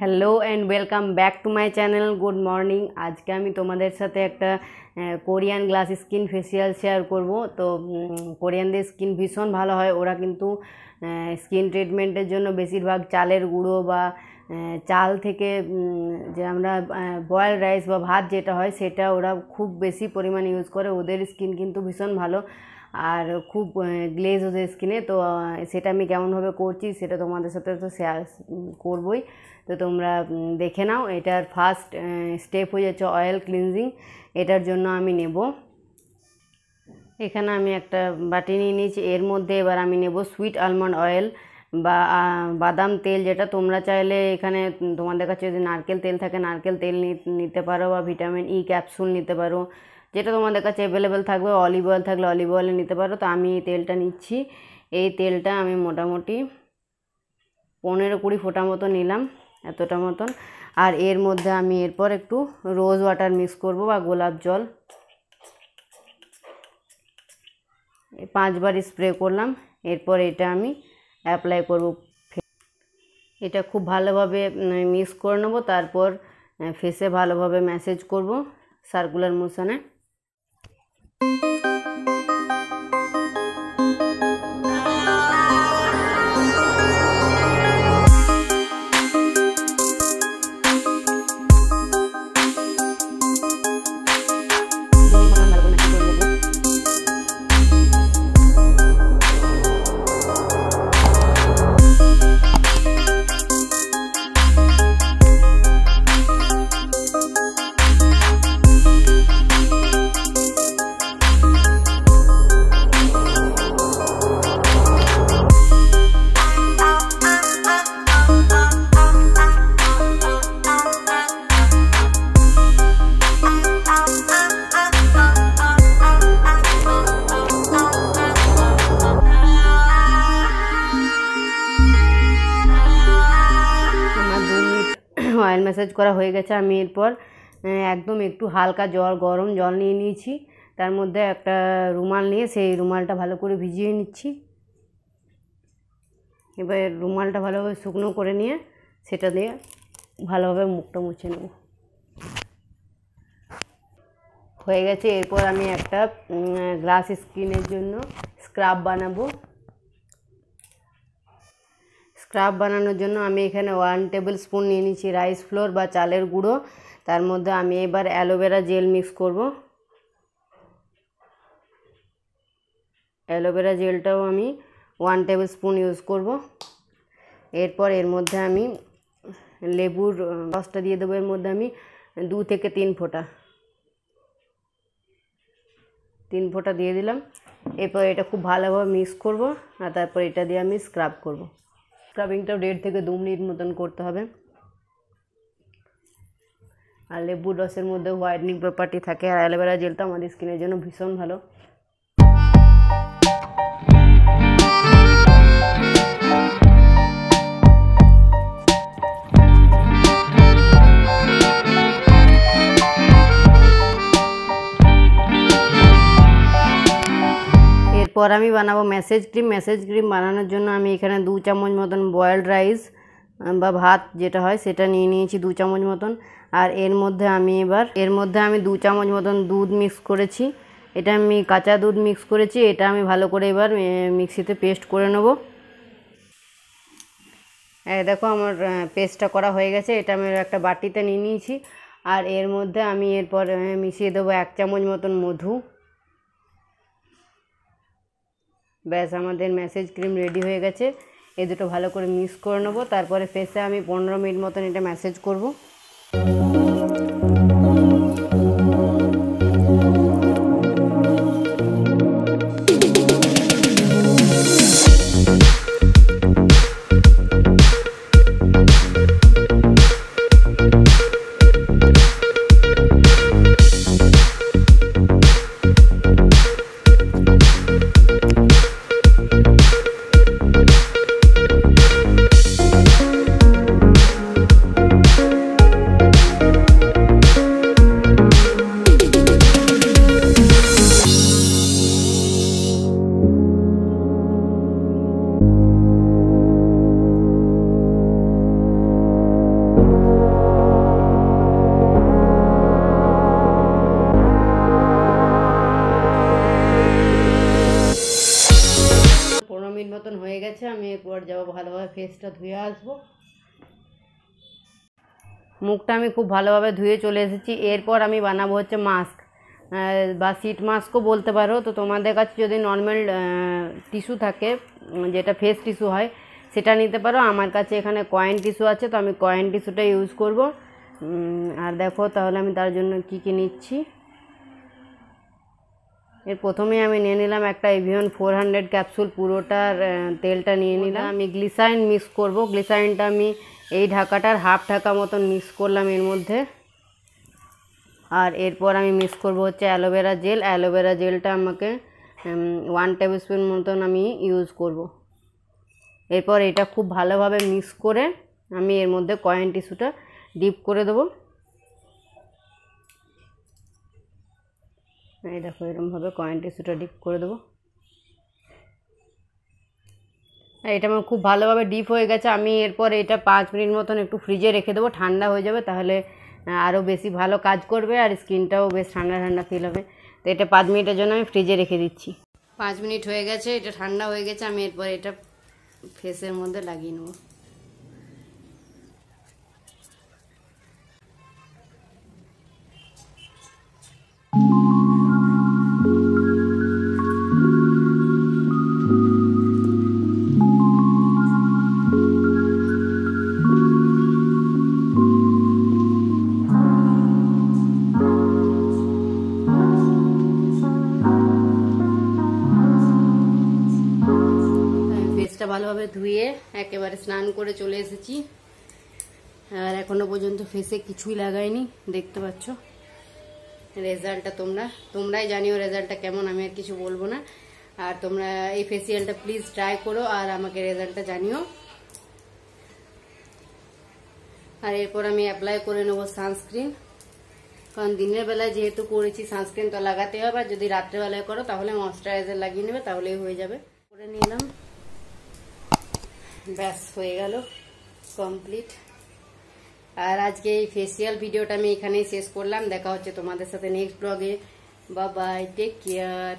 Hello and welcome back to my channel good morning আজকে আমি তোমাদের সাথে একটা Korean glass skin facial share করব। তো কোরিয়ানদের স্কিন ভীষণ ভালো হয়। ওরা কিন্তু স্কিন ট্রিটমেন্টের জন্য বেশিরভাগ চালের গুঁড়ো বা চাল থেকে যে আমরা বয়েল রাইস বা ভাত যেটা হয়, সেটা ওরা খুব বেশি পরিমাণে ইউজ করে। ওদের স্কিন কিন্তু ভীষণ ভালো। আর খুব গ্লেজ ওদের স্কিনে তো সেটা আমি কেমনভাবে করছি সেটা তোমাদের সাথে তো শেয়ার করবই। তো তোমরা দেখে নাও। এটার ফার্স্ট স্টেপ হয়ে যাচ্ছে অয়েল ক্লিনজিং এটার জন্য আমি নেব। এখানে আমি একটা বাটি নিয়ে নিয়েছি। এর মধ্যে এবার আমি নেব সুইট আলমন্ড অয়েল বা বাদাম তেল যেটা তোমরা চাইলে এখানে, তোমাদের কাছে যদি নারকেল তেল থাকে, নারকেল তেল নিতে পারো বা ভিটামিন ই ক্যাপসুল নিতে পারো। যেটা তোমাদের কাছে অ্যাভেলেবেল থাকবে অলিভ অয়েল থাকলে অলিভ অয়েল নিতে পারো। তো আমি এই তেলটা নিচ্ছি। এই তেলটা আমি মোটামুটি পনেরো কুড়ি ফোঁটা মতো নিলাম, এতটা মতন। আর এর মধ্যে আমি এরপর একটু রোজ ওয়াটার মিক্স করব বা গোলাপ জল। পাঁচবার স্প্রে করলাম, এরপর এটা আমি অ্যাপ্লাই করব এটা খুব ভালোভাবে মিক্স করে নেব, তারপর ফেসে ভালোভাবে ম্যাসেজ করব সার্কুলার মোশনে ম্যাসাজ করা হয়ে গেছে, আমি এরপর একদম একটু হালকা জল, গরম জল নিয়ে নিয়েছি। তার মধ্যে একটা রুমাল নিয়ে, সেই রুমালটা ভালো করে ভিজিয়ে নিচ্ছি। এবার রুমালটা ভালোভাবে শুকনো করে নিয়ে, সেটা দিয়ে ভালোভাবে মুখটা মুছে নেব। হয়ে গেছে, এরপর আমি একটা গ্লাস স্কিনের জন্য স্ক্রাব বানাবো। স্ক্রাব বানানোর জন্য আমি এখানে ওয়ান টেবিল স্পুন নিয়ে নিচ্ছি রাইস ফ্লোর বা চালের গুঁড়ো। তার মধ্যে আমি এবার অ্যালোভেরা জেল মিক্স করব। অ্যালোভেরা জেলটাও আমি ওয়ান টেবিল স্পুন ইউজ করব। এরপর এর মধ্যে আমি লেবুর রসটা দিয়ে দেবো। এর মধ্যে আমি দু থেকে তিন ফোঁটা। তিন ফোঁটা দিয়ে দিলাম। এরপর এটা খুব ভালোভাবে মিক্স করব আর তারপর এটা দিয়ে আমি স্ক্রাব করব। স্ক্রাবিংটাও দেড় থেকে দু মিনিট মতন করতে হবে। আর লেবুর রসের মধ্যে হোয়াইটনিং প্রপার্টি থাকে। আর অ্যালোভেরা জেলটা আমাদের স্কিনের জন্য ভীষণ ভালো। এরপর আমি বানাবো ম্যাসেজ ক্রিম ম্যাসেজ ক্রিম বানানোর জন্য আমি এখানে দু চামচ মতন বয়েলড রাইস বা ভাত যেটা হয় সেটা নিয়ে নিয়েছি দু চামচ মতন। আর এর মধ্যে আমি এবার, এর মধ্যে আমি দু চামচ মতন দুধ মিক্স করেছি। এটা আমি কাঁচা দুধ মিক্স করেছি। এটা আমি ভালো করে এবার মিক্সিতে পেস্ট করে নেব। দেখো আমার পেস্টটা করা হয়ে গেছে। এটা আমি একটা বাটিতে নিয়ে নিয়েছি। আর এর মধ্যে আমি এরপর মিশিয়ে দেবো এক চামচ মতন মধু। ব্যাস আমাদের ম্যাসেজ ক্রিম রেডি হয়ে গেছে। এ দুটো ভালো করে মিক্স করে নেব। তারপরে ফেসে আমি পনেরো মিনিট মতন এটা ম্যাসেজ করব। এরপর যাব, ভালোভাবে ফেসটা ধুয়ে আসব। মুখটা আমি খুব ভালোভাবে ধুয়ে চলে এসেছি। এরপর আমি বানাবো হচ্ছে মাস্ক বা সিট মাস্কও বলতে পারো। তো তোমাদের কাছে যদি নর্মাল টিস্যু থাকে যেটা ফেস টিস্যু হয়, সেটা নিতে পারো। আমার কাছে এখানে কয়েন টিস্যু আছে, তো আমি কয়েন টিস্যুটা ইউজ করব। আর দেখো তাহলে আমি তার জন্য কি কী নিচ্ছি। এর প্রথমে আমি নিয়ে নিলাম একটা এভিয়ন ফোর হান্ড্রেড ক্যাপসুল পুরোটার তেলটা নিয়ে নিলাম। আমি গ্লিসারিন মিক্স করব। গ্লিসারিনটা আমি এই ঢাকাটার হাফ ঢাকা মতন মিক্স করলাম এর মধ্যে। আর এরপর আমি মিক্স করব হচ্ছে অ্যালোভেরা জেল। অ্যালোভেরা জেলটা আমাকে ওয়ান টেবিল স্পুন মতন আমি ইউজ করব। এরপর এটা খুব ভালোভাবে মিক্স করে আমি এর মধ্যে কয়েন টিস্যুটা ডিপ করে দেবো। এই দেখো এরকমভাবে কয়েন টিস্যুটা ডিপ করে দেবো। এটা আমার খুব ভালোভাবে ডিপ হয়ে গেছে। আমি এরপর এটা পাঁচ মিনিট মতন একটু ফ্রিজে রেখে দেবো, ঠান্ডা হয়ে যাবে, তাহলে আরও বেশি ভালো কাজ করবে আর স্কিনটাও বেশ ঠান্ডা ঠান্ডা ফিল হবে। তো এটা পাঁচ মিনিটের জন্য আমি ফ্রিজে রেখে দিচ্ছি। পাঁচ মিনিট হয়ে গেছে, এটা ঠান্ডা হয়ে গেছে, আমি এরপর এটা ফেসের মধ্যে লাগিয়ে নেব। ভালোভাবে ধুয়ে একেবারে স্নান করে চলে এসেছি। আর এখনও পর্যন্ত ফেসে কিছুই লাগাইনি, দেখতে পাচ্ছ। রেজাল্টটা তোমরা, তোমরাই জানিও রেজাল্টটা কেমন, আমি আর কিছু বলব না। আর তোমরা এই ফেসিয়ালটা প্লিজ ট্রাই করো আর আমাকে রেজাল্টটা জানিও। আর এরপর আমি অ্যাপ্লাই করে নেব সানস্ক্রিন কারণ দিনের বেলায় যেহেতু করেছি সানস্ক্রিন তো লাগাতে হবে, আর যদি রাত্রেবেলায় করো তাহলে ময়শ্চারাইজার লাগিয়ে নেবে, তাহলেই হয়ে যাবে। করে নিলাম। ব্যাস, হয়ে গেল কমপ্লিট আর আজকে এই ফেসিয়াল ভিডিওটা আমি এখানেই শেষ করলাম। দেখা হচ্ছে তোমাদের সাথে নেক্সট ব্লগে বা বাই টেক কেয়ার